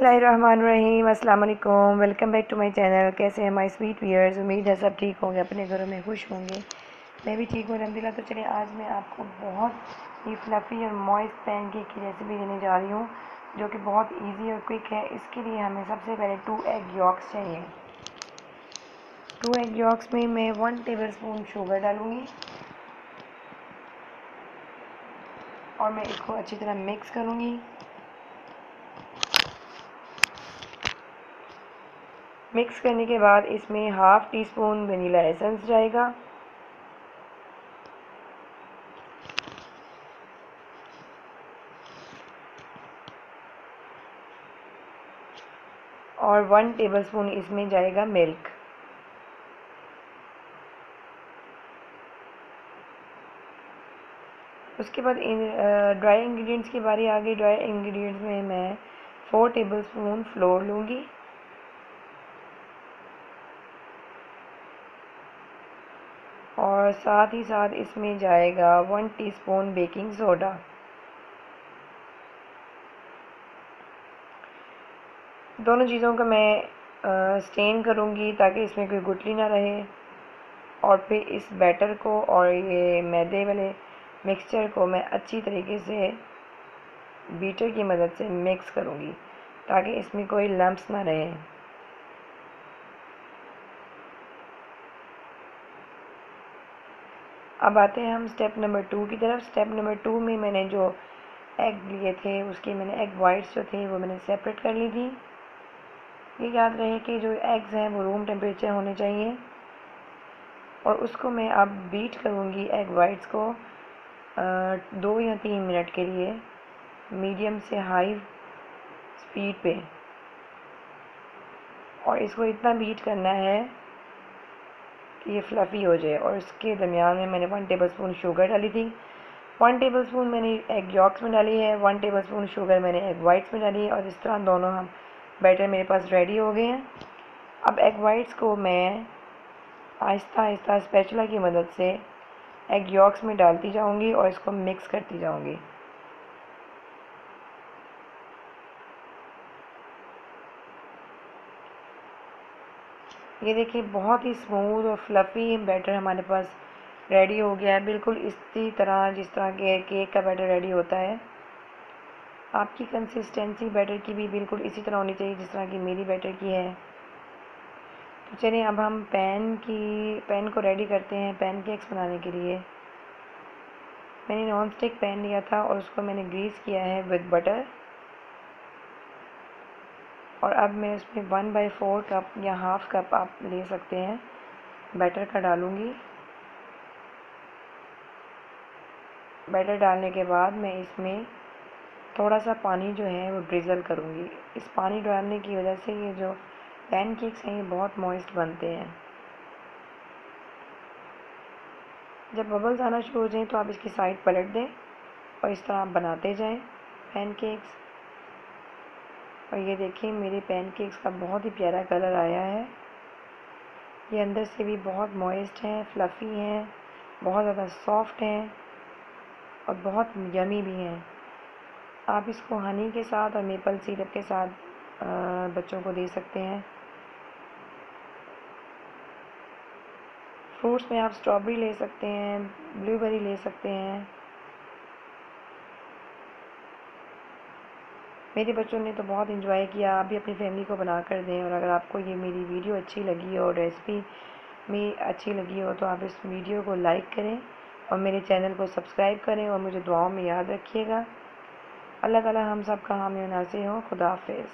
बिसमीम अल्लाम welcome back to my channel. कैसे हैं माय स्वीट व्यूअर्स? उम्मीद है सब ठीक होंगे, अपने घरों में खुश होंगे। मैं भी ठीक हूँ अलहमदिल्ला तो चलिए, आज मैं आपको बहुत ही फ्लफ़ी और मॉइस्ट पैन केक की रेसिपी देने जा रही हूँ, जो कि बहुत इजी और क्विक है। इसके लिए हमें सबसे पहले टू एग यॉक्स चाहिए। टू एग यॉक्स में मैं वन टेबल स्पून शुगर डालूँगी और मैं इसको अच्छी तरह मिक्स करूँगी। मिक्स करने के बाद इसमें half teaspoon vanilla essence जाएगा। और वन टेबलस्पून इसमें जाएगा मिल्क उसके बाद इन ड्राई इंग्रेडिएंट्स की बारी आ गई ड्राई इंग्रेडिएंट्स में मैं फोर टेबलस्पून फ्लोर लूँगी। और साथ ही साथ इसमें जाएगा वन टीस्पून बेकिंग सोडा दोनों चीज़ों का मैं स्टेन करूँगी ताकि इसमें कोई गुटली ना रहे और फिर इस बैटर को और ये मैदे वाले मिक्सचर को मैं अच्छी तरीके से बीटर की मदद से मिक्स करूँगी ताकि इसमें कोई लम्ब्स ना रहे। अब आते हैं हम स्टेप नंबर टू की तरफ़। स्टेप नंबर टू में मैंने जो एग लिए थे, उसके मैंने एग वाइट्स जो थे, वो मैंने सेपरेट कर ली थी। ये याद रहे कि जो एग्स हैं, वो रूम टेम्परेचर होने चाहिए। और उसको मैं अब बीट करूँगी एग वाइट्स को दो या तीन मिनट के लिए मीडियम से हाई स्पीड पे। और इसको इतना बीट करना है कि ये फ्लफ़ी हो जाए। और इसके दरमियान में मैंने वन टेबल स्पून शुगर डाली थी। वन टेबल स्पून मैंने एग यॉक्स में डाली है। वन टेबल स्पून शुगर मैंने एग वाइट्स में डाली है। और इस तरह दोनों हम बैटर मेरे पास रेडी हो गए हैं। अब एग वाइट्स को मैं आहिस्ता आहिस्ता स्पैचुला की मदद से एग यॉक्स में डालती जाऊँगी और इसको मिक्स करती जाऊँगी। ये देखिए, बहुत ही स्मूथ और फ्लफ़ी बैटर हमारे पास रेडी हो गया है। बिल्कुल इसी तरह, जिस तरह के केक का बैटर रेडी होता है। आपकी कंसिस्टेंसी बैटर की भी बिल्कुल इसी तरह होनी चाहिए, जिस तरह की मेरी बैटर की है। तो चलिए, अब हम पैन की पैन को रेडी करते हैं पैन केक्स बनाने के लिए। मैंने नॉन स्टिक पैन लिया था और उसको मैंने ग्रीस किया है विद बटर और अब मैं इसमें वन बाई फोर कप या हाफ़ कप आप ले सकते हैं। बैटर का डालूँगी। बैटर डालने के बाद मैं इसमें थोड़ा सा पानी जो है वो ड्रिज़ल करूँगी। इस पानी डालने की वजह से ये जो पैन केक्स हैं, ये बहुत मॉइस्ट बनते हैं। जब बबल्स आना शुरू हो जाएँ तो आप इसकी साइड पलट दें और इस तरह आप बनाते जाएँ पैन केक्स और ये देखिए, मेरे पैनकेक्स का बहुत ही प्यारा कलर आया है। ये अंदर से भी बहुत मॉइस्ट हैं फ्लफ़ी हैं, बहुत ज़्यादा सॉफ्ट हैं और बहुत यमी भी हैं। आप इसको हनी के साथ और मेपल सिरप के साथ बच्चों को दे सकते हैं। फ्रूट्स में आप स्ट्रॉबेरी ले सकते हैं ब्लूबेरी ले सकते हैं। मेरे बच्चों ने तो बहुत इन्जॉय किया। आप भी अपनी फैमिली को बना कर दें और अगर आपको ये मेरी वीडियो अच्छी लगी हो और रेसिपी में अच्छी लगी हो तो आप इस वीडियो को लाइक करें और मेरे चैनल को सब्सक्राइब करें और मुझे दुआओं में याद रखिएगा। अल्लाह ताला हम सब का हामी नासे हो। खुदा हाफिज़।